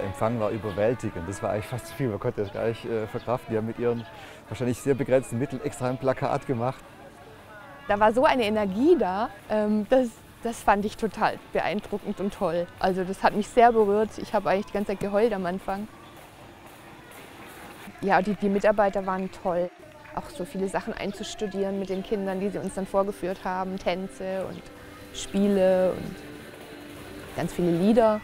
Empfang war überwältigend. Das war eigentlich fast zu viel, man konnte das gar nicht äh, verkraften. Die haben mit ihren wahrscheinlich sehr begrenzten Mitteln extra ein Plakat gemacht. Da war so eine Energie da, ähm, das, das fand ich total beeindruckend und toll. Also das hat mich sehr berührt. Ich habe eigentlich die ganze Zeit geheult am Anfang. Ja, die, die Mitarbeiter waren toll. Auch so viele Sachen einzustudieren mit den Kindern, die sie uns dann vorgeführt haben. Tänze und Spiele und ganz viele Lieder.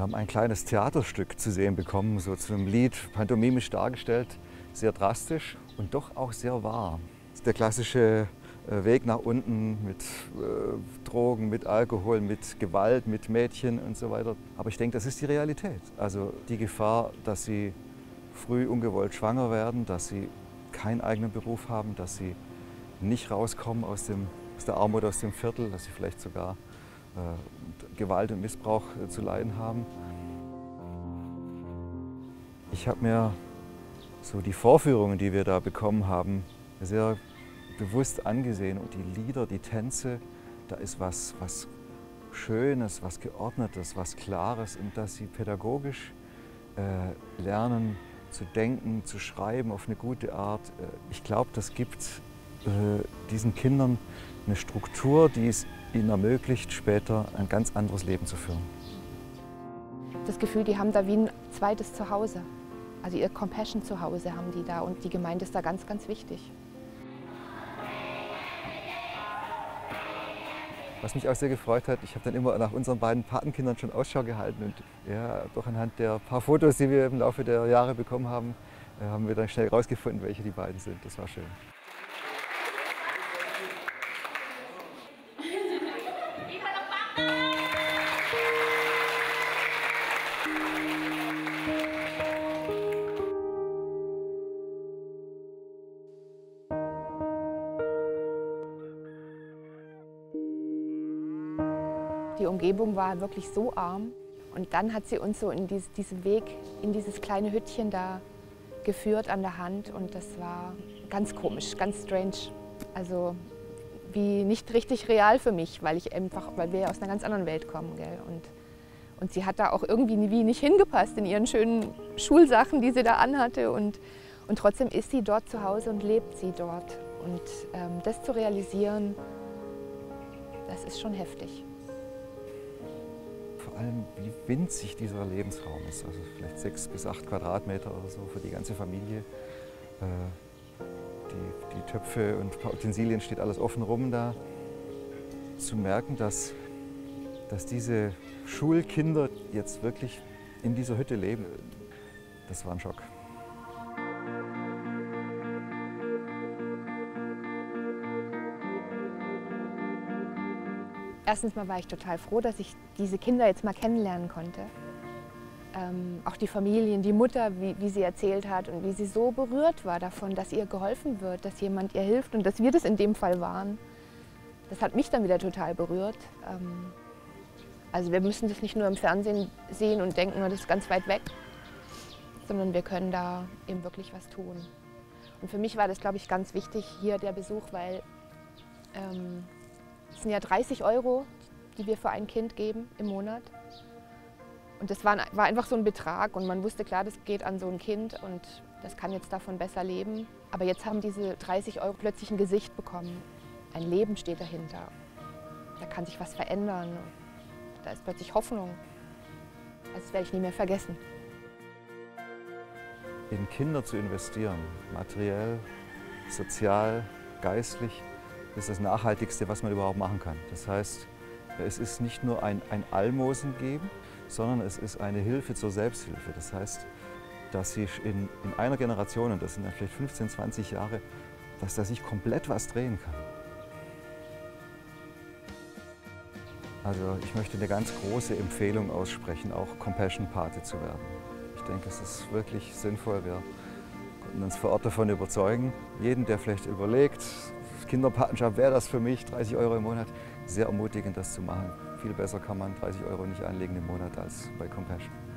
Wir haben ein kleines Theaterstück zu sehen bekommen, so zu einem Lied, pantomimisch dargestellt, sehr drastisch und doch auch sehr wahr. Der klassische äh, Weg nach unten mit äh, Drogen, mit Alkohol, mit Gewalt, mit Mädchen und so weiter. Aber ich denke, das ist die Realität. Also die Gefahr, dass sie früh ungewollt schwanger werden, dass sie keinen eigenen Beruf haben, dass sie nicht rauskommen aus, dem, aus der Armut, aus dem Viertel, dass sie vielleicht sogar Gewalt und Missbrauch äh, zu leiden haben. Ich habe mir so die Vorführungen, die wir da bekommen haben, sehr bewusst angesehen. Und die Lieder, die Tänze, da ist was, was Schönes, was Geordnetes, was Klares. Und dass sie pädagogisch äh, lernen zu denken, zu schreiben auf eine gute Art. Äh, ich glaube, das gibt äh, diesen Kindern eine Struktur, die es ihnen ermöglicht, später ein ganz anderes Leben zu führen. Das Gefühl, die haben da wie ein zweites Zuhause. Also ihr Compassion zu Hause haben die da und die Gemeinde ist da ganz, ganz wichtig. Was mich auch sehr gefreut hat, ich habe dann immer nach unseren beiden Patenkindern schon Ausschau gehalten und ja, doch anhand der paar Fotos, die wir im Laufe der Jahre bekommen haben, äh, haben wir dann schnell herausgefunden, welche die beiden sind. Das war schön. Die Umgebung war wirklich so arm. Und dann hat sie uns so in dies, diesen Weg, in dieses kleine Hüttchen da geführt an der Hand. Und das war ganz komisch, ganz strange. Also wie nicht richtig real für mich, weil ich einfach, weil wir aus einer ganz anderen Welt kommen. Gell? Und, und sie hat da auch irgendwie wie nicht hingepasst in ihren schönen Schulsachen, die sie da anhatte. Und, und trotzdem ist sie dort zu Hause und lebt sie dort. Und ähm, das zu realisieren, das ist schon heftig allem, wie winzig dieser Lebensraum ist. Also vielleicht sechs bis acht Quadratmeter oder so für die ganze Familie. Äh, die, die Töpfe und Utensilien steht alles offen rum da. Zu merken, dass, dass diese Schulkinder jetzt wirklich in dieser Hütte leben, das war ein Schock. Erstens mal war ich total froh, dass ich diese Kinder jetzt mal kennenlernen konnte. Ähm, auch die Familien, die Mutter, wie, wie, sie erzählt hat und wie sie so berührt war davon, dass ihr geholfen wird, dass jemand ihr hilft und dass wir das in dem Fall waren. Das hat mich dann wieder total berührt. Ähm, also wir müssen das nicht nur im Fernsehen sehen und denken, das ist ganz weit weg, sondern wir können da eben wirklich was tun. Und für mich war das, glaube ich, ganz wichtig hier der Besuch, weil ähm, das sind ja 30 Euro, die wir für ein Kind geben im Monat. Und das war, war einfach so ein Betrag und man wusste klar, das geht an so ein Kind und das kann jetzt davon besser leben. Aber jetzt haben diese 30 Euro plötzlich ein Gesicht bekommen. Ein Leben steht dahinter. Da kann sich was verändern. Da ist plötzlich Hoffnung. Das werde ich nie mehr vergessen. In Kinder zu investieren, materiell, sozial, geistlich, ist das Nachhaltigste, was man überhaupt machen kann. Das heißt, es ist nicht nur ein, ein Almosen geben, sondern es ist eine Hilfe zur Selbsthilfe. Das heißt, dass sich in, in einer Generation, und das sind dann vielleicht 15, 20 Jahre, dass da sich komplett was drehen kann. Also ich möchte eine ganz große Empfehlung aussprechen, auch Compassion-Pate zu werden. Ich denke, es ist wirklich sinnvoll. Wir konnten uns vor Ort davon überzeugen. Jeden, der vielleicht überlegt, Kinderpatenschaft wäre das für mich, 30 Euro im Monat, sehr ermutigend, das zu machen. Viel besser kann man 30 Euro nicht anlegen im Monat als bei Compassion.